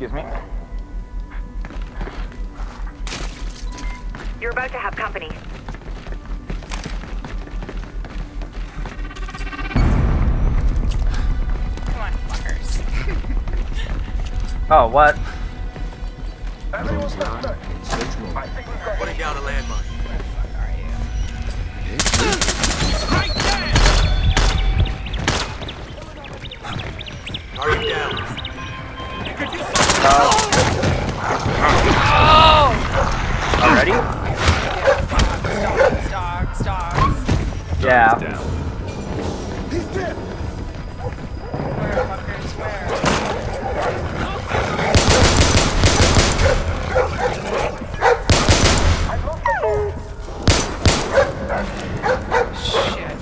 Excuse me. You're about to have company. Come on, fuckers. Oh, what? Everyone's left back. I think Putting down a landmine. Already? Dogs, dogs. Yeah. Shit.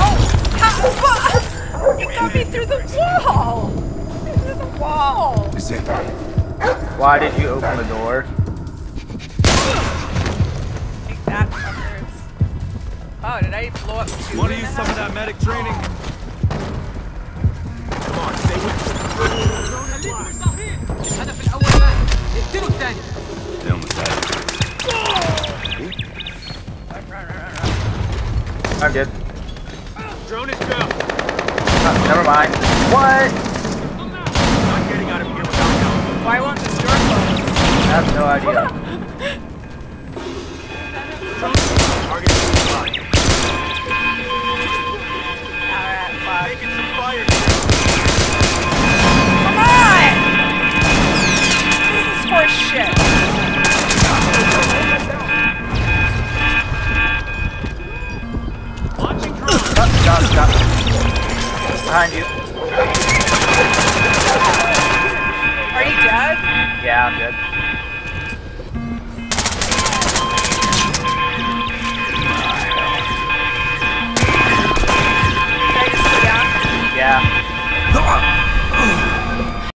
Oh! How, what? You got me through the wall! Through the wall! Is it? Why did you open the door? Take that, fuckers. Oh, did I blow up two Want to use some of that medic training? Come on, stay with me. I'm good. Drone is down. Oh, never mind. What? Why won't this door close? I have no idea. Target. Alright. Taking some fire. Come on! This is. Launching drone. Stop, stop, stop. Behind you. Are dead?